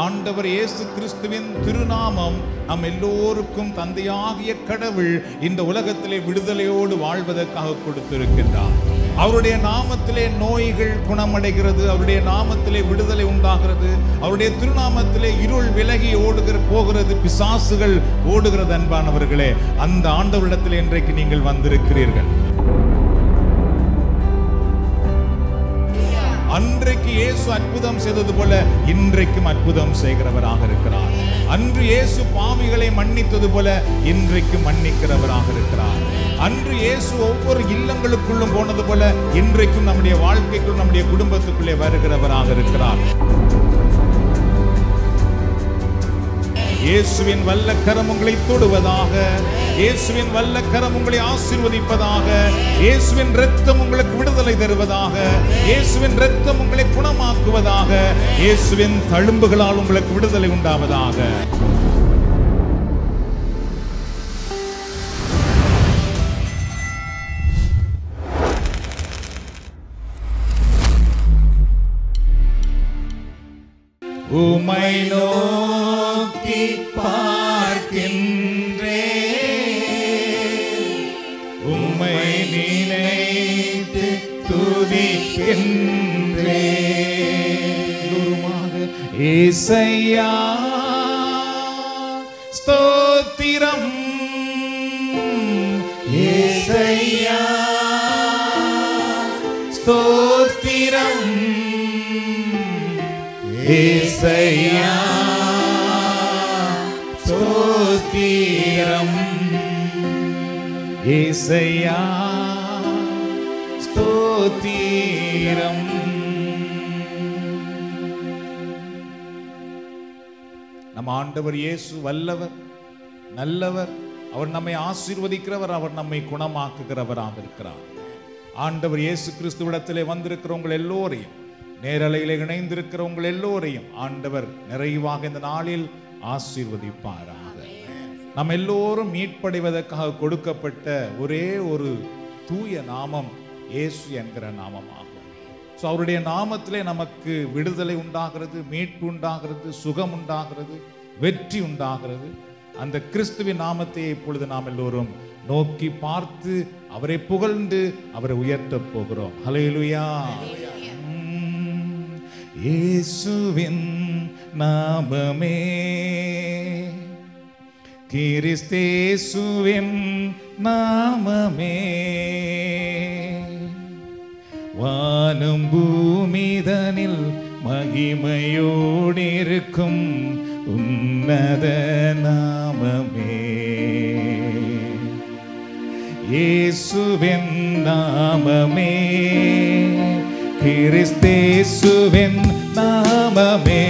ஆண்டவர் இயேசு கிறிஸ்துவின் திருநாமம் நம் எல்லோருக்கும் தந்தையாகிய கடவுள் இந்த உலகத்திலே விடுதலையோடு வாழ்வதற்காக கொடுத்திருக்கின்றார். அவருடைய நாமத்திலே நோய்கள் குணமடைகிறது அவருடைய நாமத்திலே விடுதலை உண்டாகிறது அவருடைய திருநாமத்திலே இருள் விலகி ஓடுகிற போகிறது பிசாசுகள் ஓடுகிறது அன்பானவர்களே. அந்த ஆண்டவரிடத்தில் இன்றைக்கு நீங்கள் வந்திருக்கிறீர்கள். அன்றைக்கு இயேசு அற்புதம் செய்தது போல இன்றைக்கும் அற்புதம் செய்கிறவராக இருக்கிறார். அன்று இயேசு பாவிகளை மன்னித்தது போல இன்றைக்கு மன்னிக்கிறவராக இருக்கிறார். அன்று இயேசு ஒவ்வொரு இல்லங்களுக்குள்ளும் போனது போல இன்றைக்கும் நம்முடைய வாழ்க்கைக்குள் நம்முடைய குடும்பத்துக்குள்ளே வருகிறவராக இருக்கிறார். இயேசுவின் வல்லக்கரம் உங்களை தொடுவதாக இயேசுவின் வல்லக்கரம் உங்களை ஆசீர்வதிப்பதாக இயேசுவின் ரத்தம் உங்களுக்கு விடுதலை தருவதாக இயேசுவின் ரத்தம் உங்களை குணமாக்குவதாக இயேசுவின் தழும்புகளால் உங்களுக்கு விடுதலை உண்டாவதாக. உமை நோ ஏசையா ஸ்தோத்திரம். ஏசையா ஸ்தோத்திரம். ஏசையா ஸ்தோத்திரம். ஏசையா. நம்ம ஆண்டவர் இயேசு வல்லவர் நல்லவர். அவர் நம்மை ஆசீர்வதிக்கிறவர் அவர் நம்மை குணமாக்குகிறவராக இருக்கிறார். ஆண்டவர் இயேசு கிறிஸ்துவிடத்திலே வந்திருக்கிற உங்கள் எல்லோரையும் நேரலையில் இணைந்திருக்கிற உங்கள் எல்லோரையும் ஆண்டவர் நிறைவாக இந்த நாளில் ஆசீர்வதிப்பாராக. நம் எல்லோரும் மீட்படைவதற்காக கொடுக்கப்பட்ட ஒரே ஒரு தூய நாமம் இயேசு என்கிற நாமமாக ஸோ அவருடைய நாமத்திலே நமக்கு விடுதலை உண்டாகிறது மீட்பு உண்டாகிறது சுகம் உண்டாகிறது வெற்றி உண்டாகிறது. அந்த கிறிஸ்துவின் நாமத்தை இப்பொழுது நாம் எல்லோரும் நோக்கி பார்த்து அவரை புகழ்ந்து அவரை உயர்த்தப் போகிறோம். உம், இயேசுவின் நாமமே கிறிஸ்தேசுவின் நாமமே வானம் பூமிதனில் மகிமையோடிருக்கும் உன்னத நாமமே. இயேசுவின் நாமமே கிறிஸ்தேசுவின் நாமமே.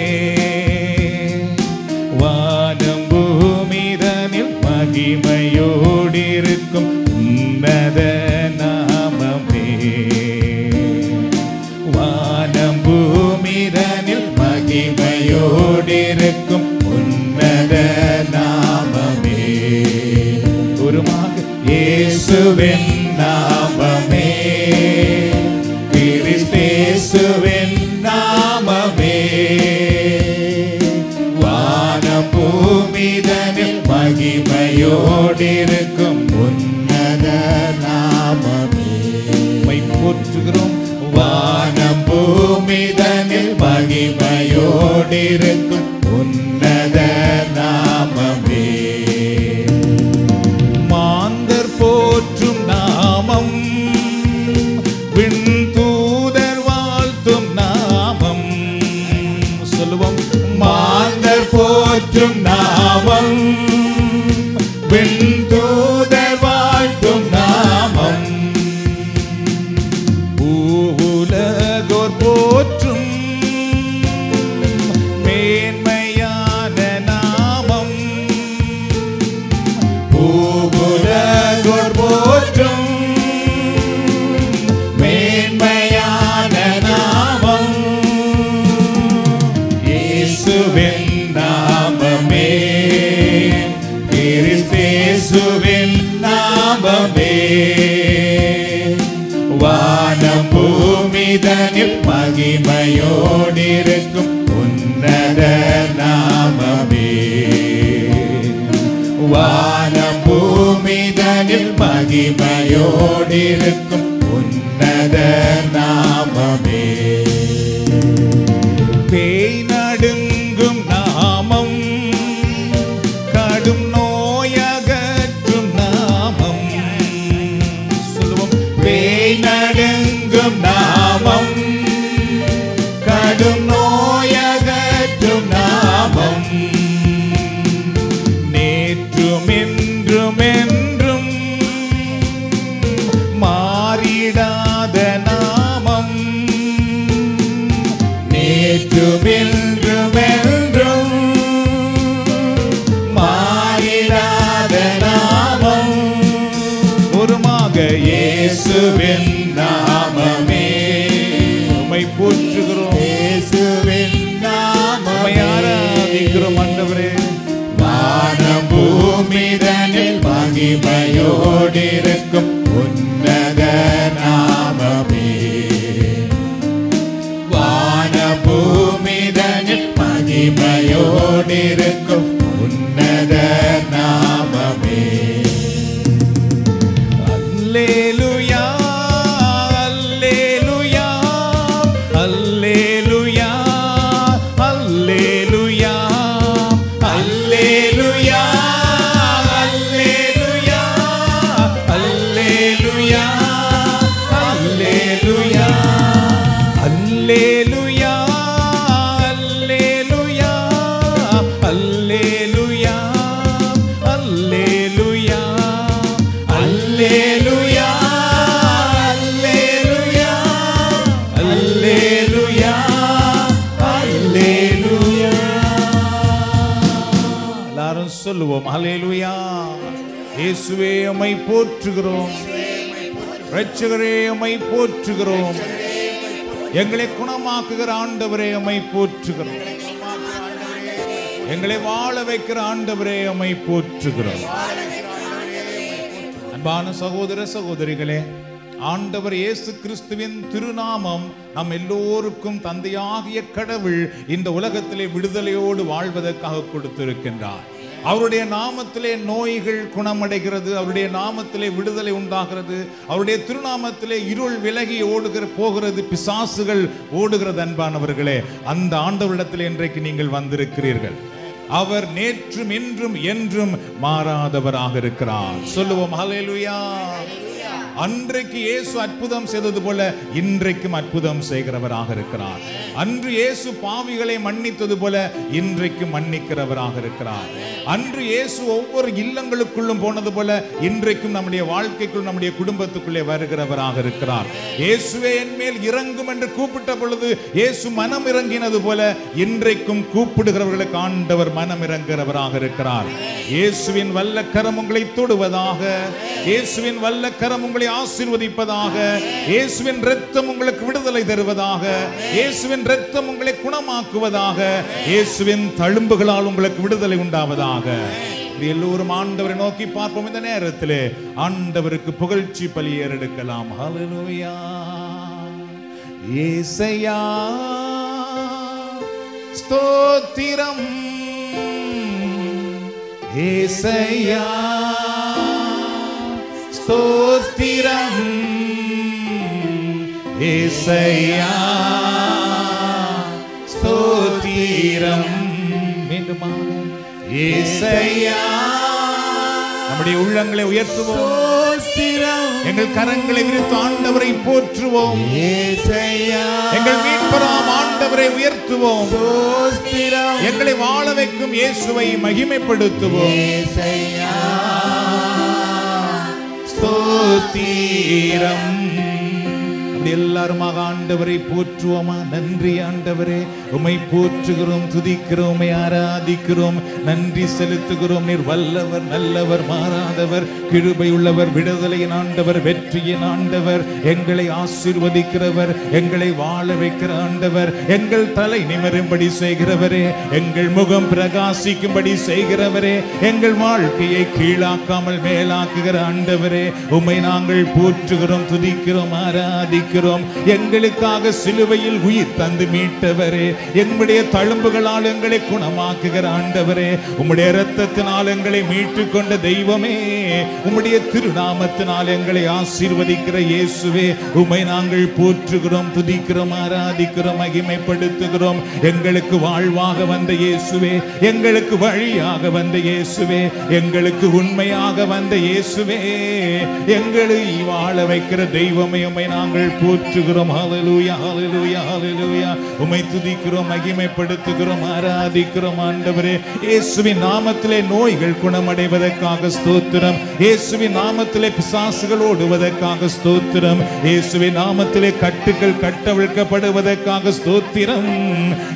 கிறிஸ்தேசுவின் நாமமே. வானம் பூமிதனில் மகிமையோடிருக்கும் உன்னத நாமமே. உம்மை போற்றுகிறோம் வானம் பூமிதனில் மகிமையோடிருக்கும் நாமம் മഹിമയോടിരിക്കും ഉന്നത നാമമേ இயேசுவின் நாமமே. உம்மை போற்றுகிறோம். இயேசுவின் நாமமே. ஆராதிக்கிறோம் ஆண்டவரே. வானம் பூமிதனில் மகிமையோடிருக்கும். உமை போற்றுகிறோம். இரட்சகரே உமை போற்றுகிறோம். எங்களை குணமாக்குகிற ஆண்டவரே உமை போற்றுகிறோம். எங்களை வாழ வைக்கிற ஆண்டவரே உமை போற்றுகிறோம். அன்பான சகோதர சகோதரிகளே ஆண்டவர் இயேசு கிறிஸ்துவின் திருநாமம் நம் எல்லோருக்கும் தந்தையாகிய கடவுள் இந்த உலகத்திலே விடுதலையோடு வாழ்வதற்காக கொடுத்திருக்கின்றார். அவருடைய நாமத்திலே நோய்கள் குணமடைகிறது அவருடைய நாமத்திலே விடுதலை உண்டாகிறது அவருடைய திருநாமத்திலே இருள் விலகி ஓடுகிற போகிறது பிசாசுகள் ஓடுகிறது அன்பானவர்களே அந்த ஆண்டவரிடத்தில் இன்றைக்கு நீங்கள் வந்திருக்கிறீர்கள். அவர் நேற்றும் இன்றும் என்றும் மாறாதவராக இருக்கிறார். சொல்லுவோம் ஹலேலுயா அன்றைக்கு இயேசு அற்புதம் செய்தது போல இன்றைக்கும் அற்புதம் செய்கிறவராக இருக்கிறார். அன்று இயேசு பாவிகளை மன்னித்தது போல இன்றைக்கும் மன்னிக்கிறவராக இருக்கிறார். அன்று இயேசு ஒவ்வொரு இல்லங்களுக்குள்ளும் போனது போல இன்றைக்கும் நம்முடைய வாழ்க்கைக்குள் நம்முடைய குடும்பத்துக்குள்ளே வருகிறவராக இருக்கிறார். இயேசுவே என் மேல் இறங்கும் என்று கூப்பிட்ட பொழுது இயேசு மனம் இறங்கினது போல இன்றைக்கும் கூப்பிடுகிறவர்களுக்கு ஆண்டவர் மனம் இறங்குகிறவராக இருக்கிறார். இயேசுவின் வல்ல கரம் உங்களை தொடுவதாக இயேசுவின் வல்ல கரம் உங்களை ஆசீர்வதிப்பதாக. இயேசுவின் ரத்தம் உங்களுக்கு விடுதலை தருவதாக. இயேசுவின் ரத்தம் உங்களை குணமாக்குவதாக. இயேசுவின் தழும்புகளால் உங்களுக்கு விடுதலை உண்டாவதாக. எல்லோரும் ஆண்டவரை நோக்கி பார்ப்போம் இந்த நேரத்திலே. ஆண்டவருக்கு புகழ்ச்சி பலி ஏறெடுக்கலாம் ஹalleluya ஏசையா ஸ்தோத்திரம். ஏசையா. ஸ்தோத்திரம். ஏசையா ஸ்தோத்திரம். மீண்டுமா ஏசையா நம்முடைய உள்ளங்களை உயர்த்துவோம். எங்கள் கரங்களை விரித்து ஆண்டவரை போற்றுவோம். எங்கள் மீட்பராம் ஆண்டவரை உயர்த்துவோம். எங்களை வாழ வைக்கும் இயேசுவை மகிமைப்படுத்துவோம். ஸ்தோத்திரம் அப்படி எல்லாருமாக ஆண்டவரை போற்றுவோமா? நன்றி ஆண்டவரே. உம்மை போற்றுகிறோம் துதிக்கிறோம் உம்மை ஆராதிக்கிறோம். நன்றி செலுத்துகிறோம் நீர் வல்லவர் நல்லவர் மாறாதவர் கிருபை உள்ளவர் விடுதலையின் ஆண்டவர் வெற்றியின் ஆண்டவர் எங்களை ஆசீர்வதிக்கிறவர் எங்களை வாழ வைக்கிற ஆண்டவர் எங்கள் தலை நிமிரும்படி செய்கிறவரே எங்கள் முகம் பிரகாசிக்கும்படி செய்கிறவரே எங்கள் வாழ்க்கையை கீழாக்காமல் மேலாக்குகிற ஆண்டவரே உம்மை நாங்கள் போற்றுகிறோம் துதிக்கிறோம் ஆராதிக்கிறோம். துதிக்கிறோம் எங்களுக்காக சிலுவையில் உயிர் தந்து மீட்டவரே. எங்களுடைய தழும்புகளால் எங்களை குணமாக்குகிற ஆண்டவரே. உம்முடைய இரத்தத்தினால் எங்களை மீட்டு கொண்ட தெய்வமே. உம்முடைய திருநாமத்தினால் எங்களை ஆசீர்வதிக்கிற இயேசுவே. உமை நாங்கள் போற்றுகிறோம் துதிக்கிறோம் ஆராதிக்கிறோம் மகிமைப்படுத்துகிறோம். எங்களுக்கு வாழ்வாக வந்த இயேசுவே. எங்களுக்கு வழியாக வந்த இயேசுவே. எங்களுக்கு உண்மையாக வந்த இயேசுவே. எங்களை வாழ வைக்கிற தெய்வமே உமை நாங்கள் போற்றுகிறோம். ஹalleluya ஹalleluya ஹalleluya உமை துதிக்கிறோம் மகிமைப்படுத்துகிறோம் ஆராதிக்கிறோம் ஆண்டவரே. இயேசுவின் நாமத்திலே நோய்கள் குணமடைவதற்காக ஸ்தோத்திரம். இயேசுவின் நாமத்திலே பிசாசுகள் ஓடுவதற்காக ஸ்தோத்திரம். இயேசுவின் நாமத்திலே கட்டுகள் கட்டவிழ்க்கப்படுவதற்காக ஸ்தோத்திரம்.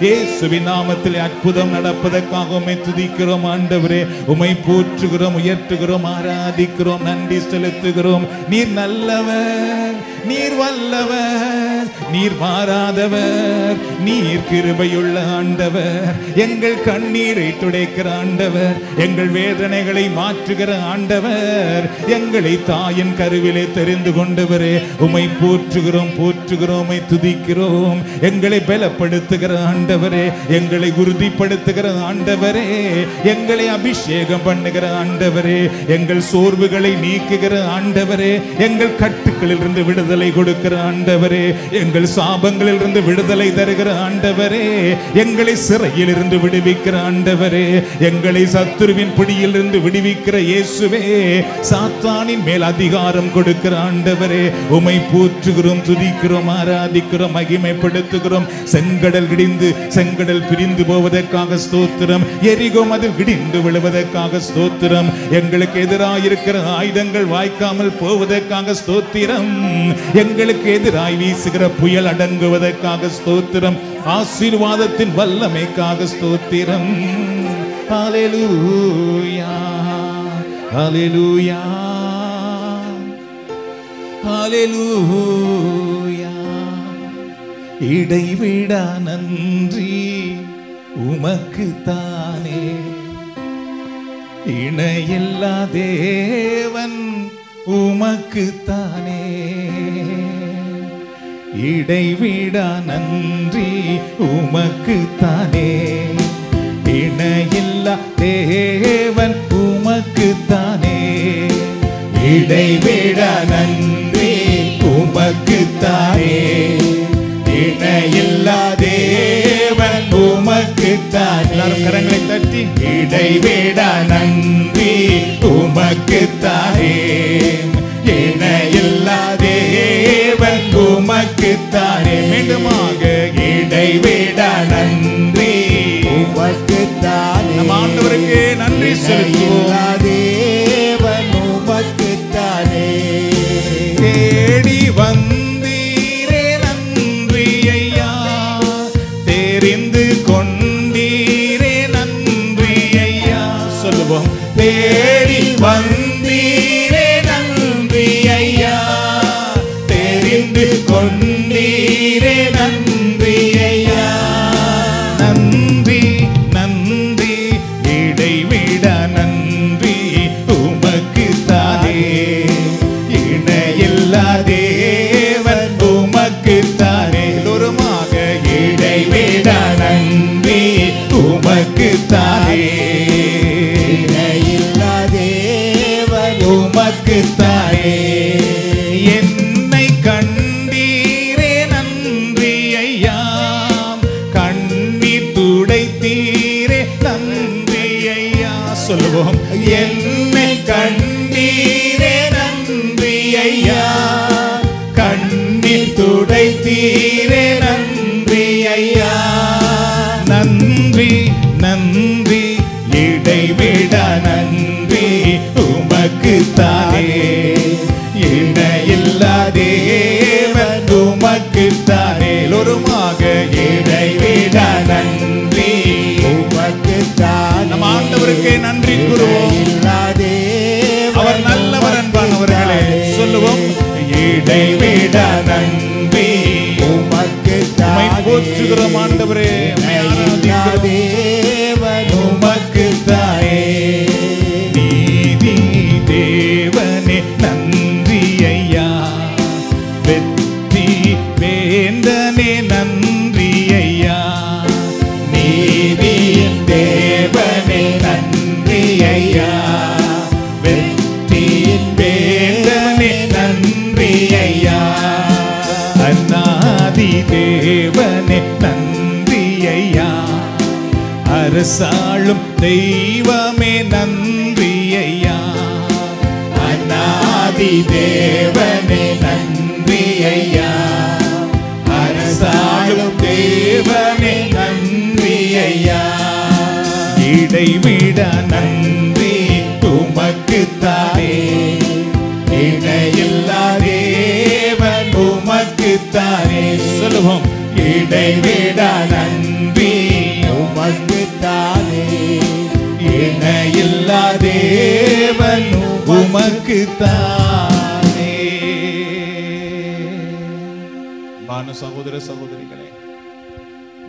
இயேசுவின் நாமத்திலே அற்புதம் நடப்பதற்காக உமை துதிக்கிறோம் ஆண்டவரே. உமை போற்றுகிறோம் உயர்த்துகிறோம் ஆராதிக்கிறோம் நன்றி செலுத்துகிறோம். நீர் நல்லவர் நீர் வல்லவர் நீர் மாறாதவர் நீர் கிருபையுள்ள ஆண்டவர். எங்கள் கண்ணீரை துடைக்கிற ஆண்டவர் எங்கள் வேதனைகளை மாற்றுகிற ஆண்டவர். எங்களை தாயின் கருவிலே தெரிந்து கொண்டவரே உமை போற்றுகிறோம் போற்றுகிறோம் உம்மை துதிக்கிறோம். எங்களை பலப்படுத்துகிற ஆண்டவரே எங்களை உறுதிப்படுத்துகிற ஆண்டவரே. எங்களை அபிஷேகம் பண்ணுகிற ஆண்டவரே எங்கள் சோர்வுகளை நீக்குகிற ஆண்டவரே. எங்கள் கட்டுக்களில் இருந்து விடுதலை கொடுக்கிற ஆண்டவரே எங்கள் சாபங்களில் இருந்து விடுதலை தருகிற ஆண்டவரே எங்களை சிறையில் இருந்து விடுவிக்கிற ஆண்டவரே எங்களை சத்துருவின் பிடியில் இருந்து விடுவிக்கிற இயேசுவே சாத்தானின் மேல் அதிகாரம் கொடுக்கிற ஆண்டவரே உமை போற்றுகிறோம் துதிக்கிறோம் ஆராதிக்கிறோம் மகிமைப்படுத்துகிறோம் செங்கடல் இடிந்து செங்கடல் பிரிந்து போவதற்காக ஸ்தோத்திரம் எரிகோம் அதில் இடிந்து விழுவதற்காக ஸ்தோத்திரம் எங்களுக்கு எதிராக இருக்கிற ஆயுதங்கள் வாய்க்காமல் போவதற்காக ஸ்தோத்திரம் எங்களுக்கு எதிராய் வீசுகிற புயல் அடங்குவதற்காக ஸ்தோத்திரம். ஆசீர்வாதத்தின் வல்லமைக்காக ஸ்தோத்திரம். ஹalleluya ஹalleluya ஹalleluya இடைவிடா நன்றி உமக்கு தானே இணையில்லா தேவன் உமக்கு தானே இடைவிடா நன்றி உமக்கு தானே இணையில்லா தேவன் உமக்கு தானே இடைவிட நன்றி உமக்கு தானே இணையில்லா தேவன் உமக்கு எல்லாரும் கரங்களை தட்டி. இடைவிட நன்றி உமக்கு தானே இணையில்லா தேவன் உமக்கு தானே மீண்டுமாக இடைவிட நன்றி. உமக்கு தானே நம் ஆண்டவருக்கு நன்றி செலுத்துவோம். தானே போற்றுகிறோம் ஆண்டவரே அரசாளும் தெய்வமே நன்றி ஐயா அநாதி தேவனே நன்றி ஐயா அரசாளும் தேவனே நன்றி ஐயா இடைவிட நன்றி உமக்கு தானே. இணையில்லா தேவன் உமக்கு தானே. சொல்லுவோம். இடைவிட நன்றி எல்லா தேவன் உமக்கு தானே. பானு சகோதர சகோதரிகளே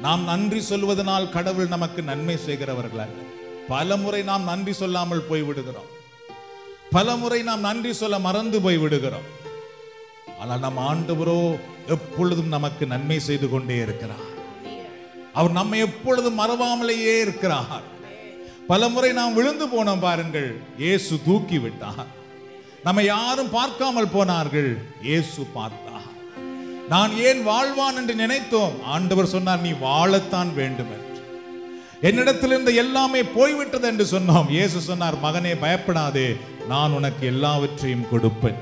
நாம் நன்றி சொல்வதனால் கடவுள் நமக்கு நன்மை செய்கிறவர்கள் அல்ல பலமுறை நாம் நன்றி சொல்லாமல் போய் விடுகிறோம். பலமுறை நாம் நன்றி சொல்ல மறந்து போய் விடுகிறோம். ஆனால் நம் ஆண்டவரோ எப்பொழுதும் நமக்கு நன்மை செய்து கொண்டே இருக்கிறார். அவர் நம்மை எப்பொழுதும் மறவாமலேயே இருக்கிறார். பலமுறை நாம் விழுந்து போனோம் பாருங்கள். இயேசு தூக்கி விட்டார் நம்மை யாரும் பார்க்காமல் போனார்கள். இயேசு பார்த்தார். நான் ஏன் வாழ்வான் என்று நினைத்தோம்? ஆண்டவர் சொன்னார் நீ வாழத்தான் வேண்டும் என்று என்னிடத்தில் இருந்த எல்லாமே போய்விட்டது என்று சொன்னோம். இயேசு சொன்னார் மகனே பயப்படாதே. நான் உனக்கு எல்லாவற்றையும் கொடுப்பேன்.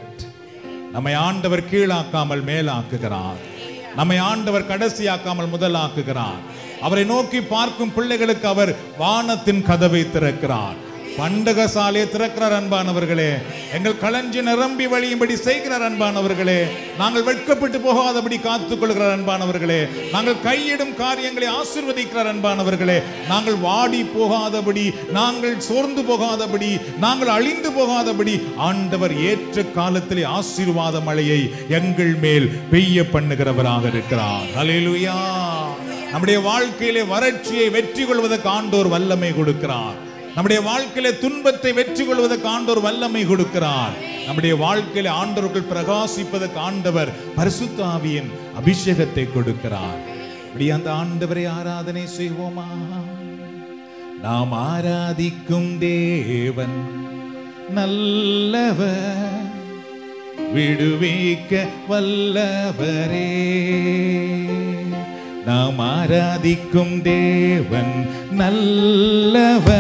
நம்மை ஆண்டவர் கீழாக்காமல் மேலாக்குகிறார். நம்மை ஆண்டவர் கடைசியாக்காமல் முதலாக்குகிறார். அவரை நோக்கி பார்க்கும் பிள்ளைகளுக்கு அவர் வானத்தின் கதவை திறக்கிறார். பண்டகசாலையை திறக்கிறார் அன்பானவர்களே. எங்கள் களஞ்சி நிரம்பி வழியும்படி செய்கிறார் அன்பானவர்களே. நாங்கள் வெட்கப்பட்டு போகாதபடி காத்துக் கொள்கிறார் அன்பானவர்களே. நாங்கள் கையிடும் காரியங்களை ஆசிர்வதிக்கிறார் அன்பானவர்களே. நாங்கள் வாடி போகாதபடி நாங்கள் சோர்ந்து போகாதபடி நாங்கள் அழிந்து போகாதபடி ஆண்டவர் ஏற்ற காலத்திலே ஆசீர்வாத மழையை எங்கள் மேல் பெய்ய பண்ணுகிறவராக இருக்கிறார். அலையிலுயா நம்முடைய வாழ்க்கையிலே வறட்சியை வெற்றி கொள்வதற்கு ஆண்டோர் வல்லமை கொடுக்கிறார். நம்முடைய வாழ்க்கையில துன்பத்தை வெற்றி கொள்வதற்கு ஆண்டோர் வல்லமை கொடுக்கிறார். நம்முடைய வாழ்க்கையில ஆண்டவர்கள் பிரகாசிப்பதற்கு ஆண்டவர் பரிசுத்தாவியின் அபிஷேகத்தை கொடுக்கிறார். இப்படி அந்த ஆண்டவரை ஆராதனை செய்வோமா? நாம் ஆராதிக்கும் தேவன் நல்லவர் விடுவிக்க வல்லவரே. நாம் ஆராதிக்கும் தேவன் நல்லவன்.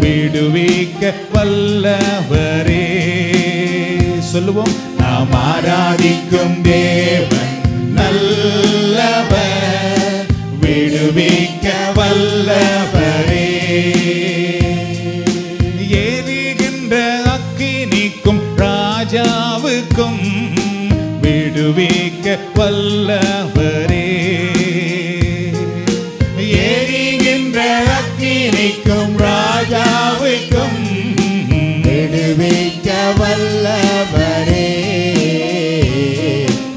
விடுவிக்க வல்லவரே. சொல்லுவோம் நாம் ஆராதிக்கும் தேவன் நல்லவர் விடுவிக்க வல்லவரே. ஏறுகின்ற அக்கினிக்கும் ராஜாவுக்கும் விடுவிக்க வல்லவரே. நினைக்கும் ராஜாவுக்கும் விடுவிக்க வல்லவரே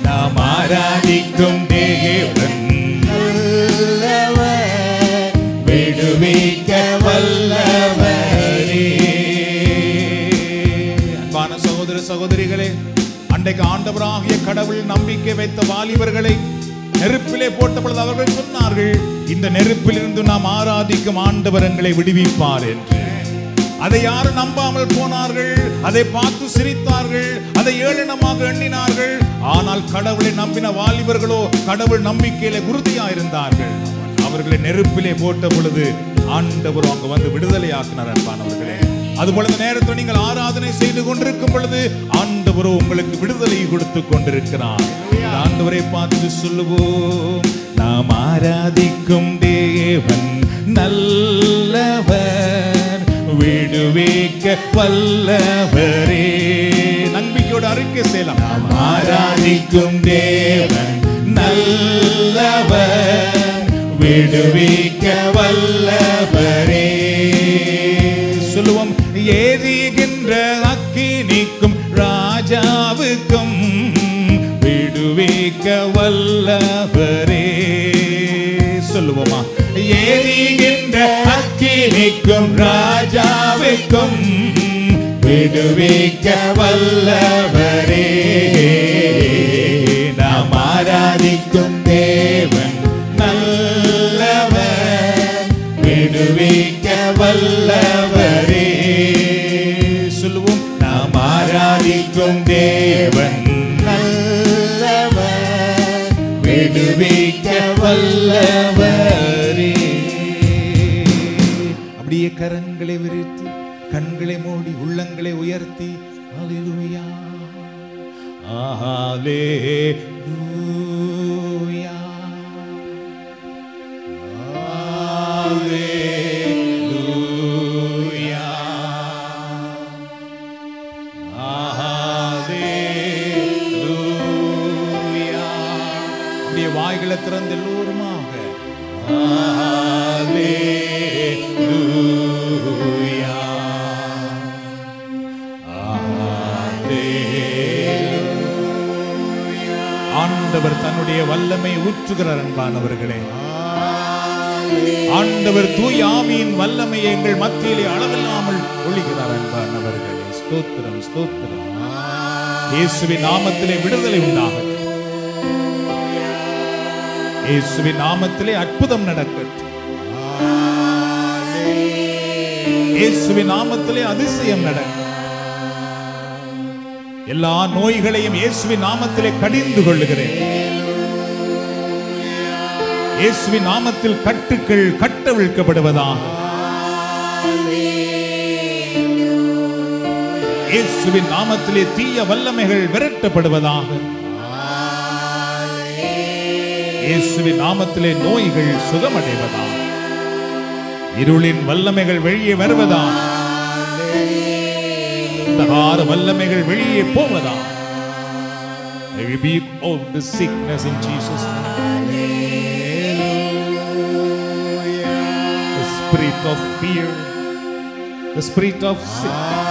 நாம் ஆராதிக்கும் தேவன் நல்லவர் விடுவிக்க வல்லவரே அன்பான சகோதர சகோதரிகளே அன்றைக்கு ஆண்டவராகிய கடவுள் நம்பிக்கை வைத்த வாலிபர்களை நெருப்பிலே போட்ட பொழுது அவர்கள் சொன்னார்கள் இந்த நெருப்பிலிருந்து நாம் ஆராதிக்கும் ஆண்டவர் எங்களை விடுவிப்பார் என்று. அதை யாரும் நம்பாமல் போனார்கள் அதை பார்த்து சிரித்தார்கள் அதை ஏளனமாக எண்ணினார்கள். ஆனால் கடவுளை நம்பின வாலிபர்களோ கடவுள் நம்பிக்கையில உறுதியாயிருந்தார்கள். அவர்களை நெருப்பிலே போட்ட பொழுது ஆண்டவர் அங்க வந்து விடுதலை ஆக்கினார் அன்பானவர்களே. அதுபோல இந்த நேரத்தில் நீங்கள் ஆராதனை செய்து கொண்டிருக்கும் பொழுது ஆண்டவரோ உங்களுக்கு விடுதலை கொடுத்து கொண்டிருக்கிறார். ஆண்டவரை பார்த்து சொல்லுவோம் நாம் ஆராதிக்கும் தேவன் நல்லவர் விடுவிக்க வல்லவரே. நம்பிக்கையோட அறிக்கை செய்யலாம் நாம் ஆராதிக்கும் தேவன் நல்லவர் விடுவிக்க வல்லவரே. ராஜாவுக்கும் விடுவிக்க வல்லவரே. சொல்லுவோமா? ஏறிகின்ற அக்கினிக்கும் ராஜாவுக்கும் விடுவிக்க வல்லவரே. மூடி உள்ளங்களை உயர்த்தி ஹalleluya ஹalleluya ஹalleluya தூய் ஆவியின் வல்லமையை எங்கள் மத்தியிலே அளவில்லாமல் ஒளிகிறார் அன்பானவர்களே ஸ்தோத்திரம் ஸ்தோத்திரம். இயேசுவின் நாமத்திலே விடுதலை உண்டாகட்டும். இயேசுவின் நாமத்திலே அற்புதம் நடக்கட்டும். இயேசுவின் நாமத்திலே அதிசயம் நடக்கும். எல்லா நோய்களையும் இயேசுவின் நாமத்திலே கடிந்து கொள்ளுகிறேன். இயேசுவின் நாமத்தில் கட்டுக்கள் கட்டவிழ்க்கப்படுவதாக. இயேசுவின் நாமத்திலே தீய வல்லமைகள் விரட்டப்படுவதாக. இயேசுவின் நாமத்திலே நோய்கள் சுகமடைவதாக. இருளின் வல்லமைகள் வெளியே வருவதாக. அந்தகார வல்லமைகள் வெளியே போவதா I rebuke all the sickness in Jesus. Name. The spirit of fear, the spirit of sickness,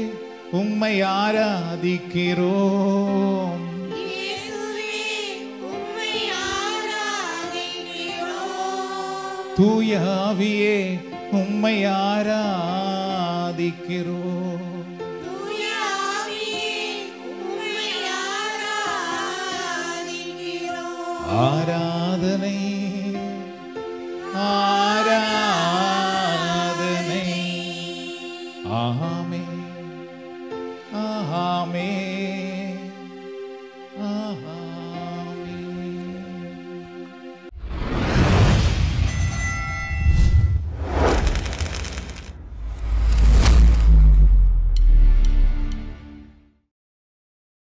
உம்மை ஆராதிக்கிறோம் தூய ஆவியே உம்மை ஆராதிக்கிறோம் ஆராதனை ஆராதனை